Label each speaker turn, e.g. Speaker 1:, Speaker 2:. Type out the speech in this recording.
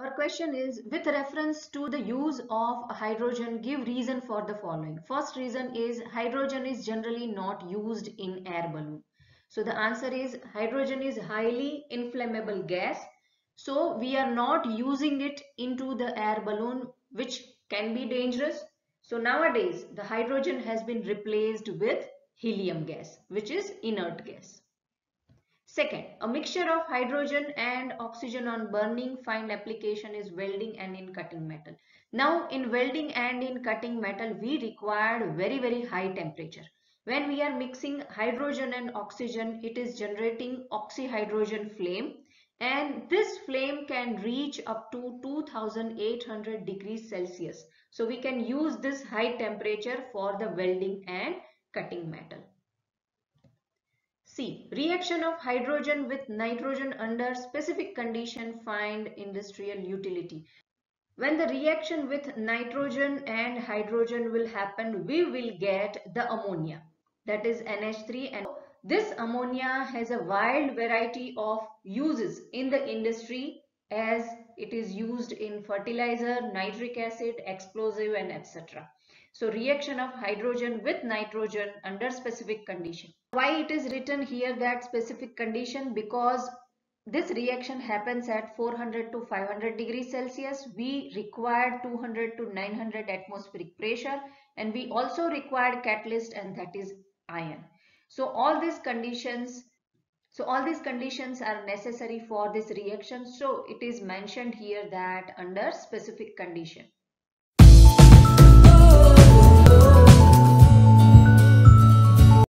Speaker 1: Our question is with reference to the use of hydrogen give reason for the following. First reason is hydrogen is generally not used in air balloon. So the answer is hydrogen is highly inflammable gas. So we are not using it into the air balloon which can be dangerous. So nowadays the hydrogen has been replaced with helium gas which is inert gas. Second, a mixture of hydrogen and oxygen on burning find application is welding and in cutting metal. Now in welding and in cutting metal we require very very high temperature. When we are mixing hydrogen and oxygen it is generating oxyhydrogen flame and this flame can reach up to 2800 degrees Celsius. So we can use this high temperature for the welding and cutting metal. Reaction of hydrogen with nitrogen under specific condition find industrial utility. When the reaction with nitrogen and hydrogen will happen, we will get the ammonia that is NH3 and this ammonia has a wide variety of uses in the industry as it is used in fertilizer, nitric acid, explosive and etc. So reaction of hydrogen with nitrogen under specific condition. Why it is written here that specific condition? Because this reaction happens at 400 to 500 degrees Celsius. We require 200 to 900 atmospheric pressure and we also require catalyst and that is iron. So all these conditions so all these conditions are necessary for this reaction. So it is mentioned here that under specific condition.